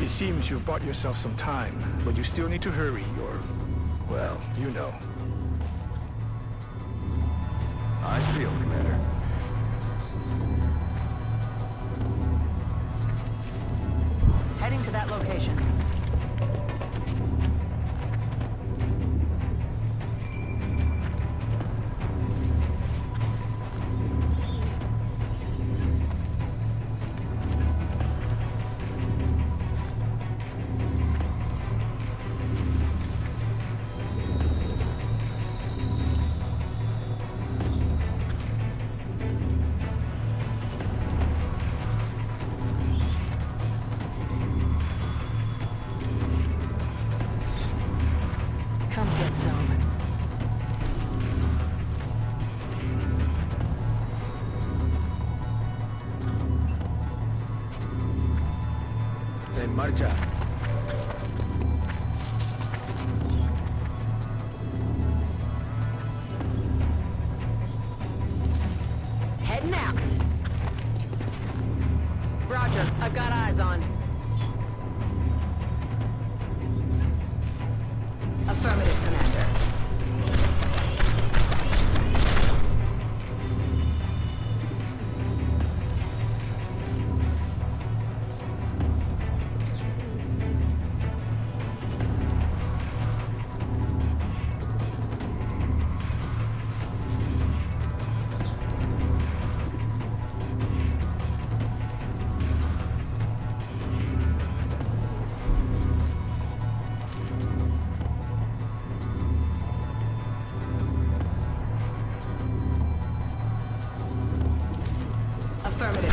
It seems you've bought yourself some time, but you still need to hurry or, well, you know. Eyes peeled, Commander. Heading to that location. marcha. Affirmative,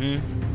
Mm-hmm.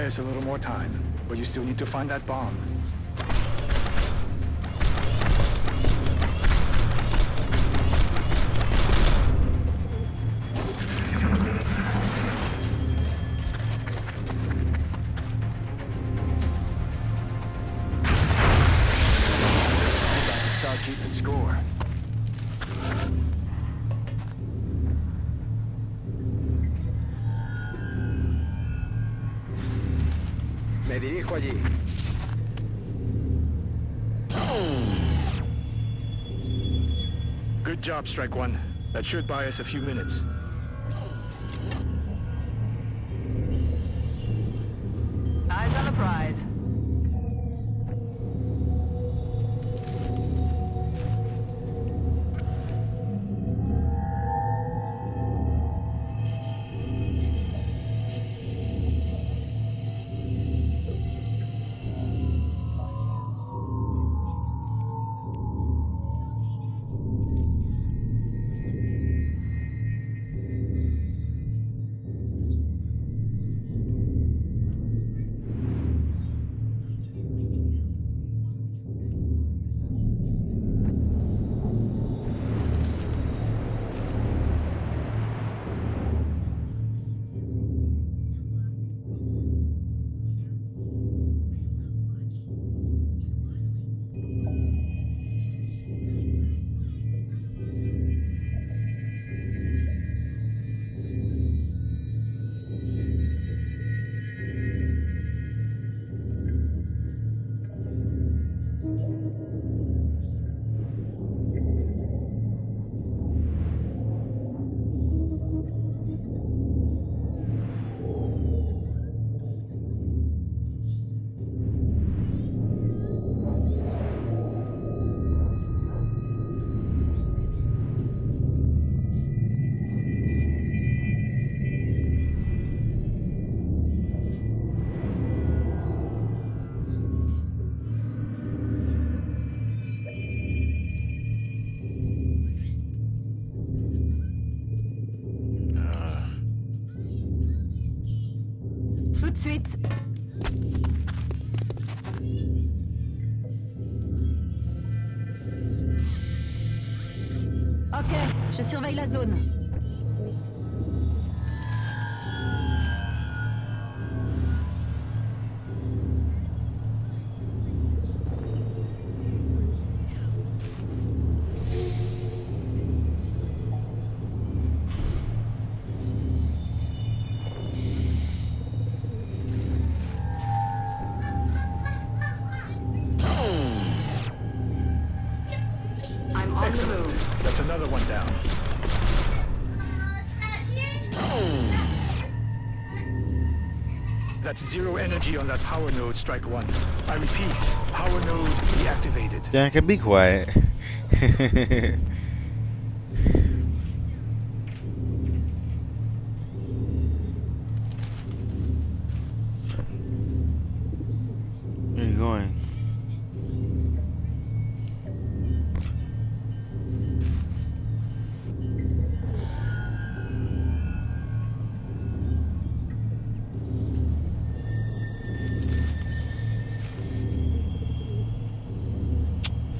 Buy us a little more time, but you still need to find that bomb. Good job, Strike One. That should buy us a few minutes. Eyes on the prize. Tout de suite. Ok, je surveille la zone. That's zero energy on that power node, Strike One. I repeat, power node deactivated. Dan can be quiet.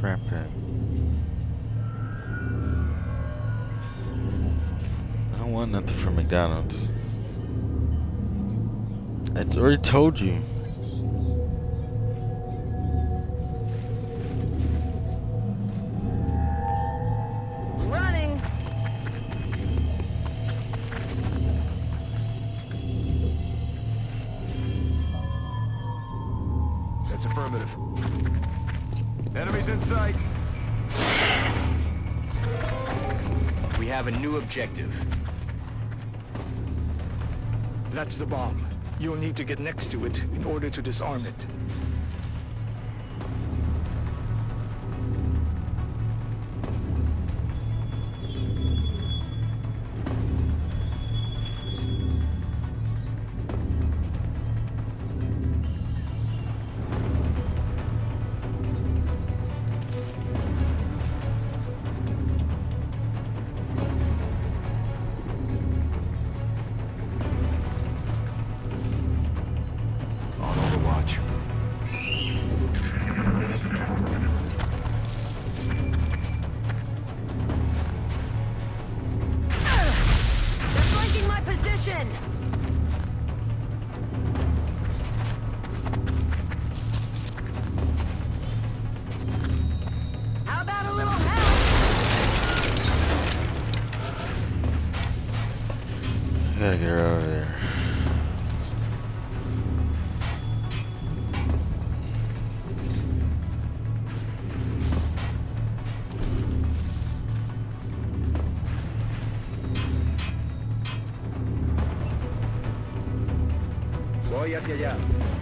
crap? I don't want nothing from McDonald's. I already told you. Running. That's affirmative. Enemies in sight. We have a new objective. That's the bomb. You'll need to get next to it in order to disarm it. Gotta get her out of there. Voy hacia allá.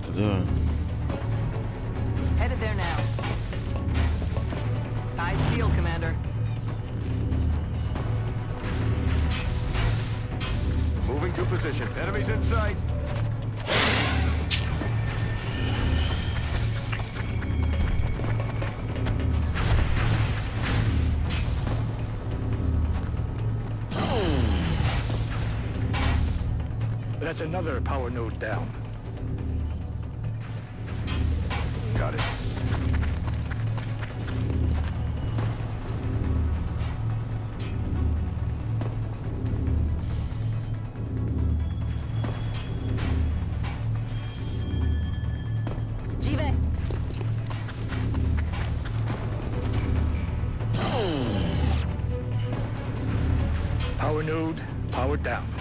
Have to do it. Headed there now. Eyes field, Commander. Moving to position. Enemies in sight. That's another power node down. Got it. Power node, powered down.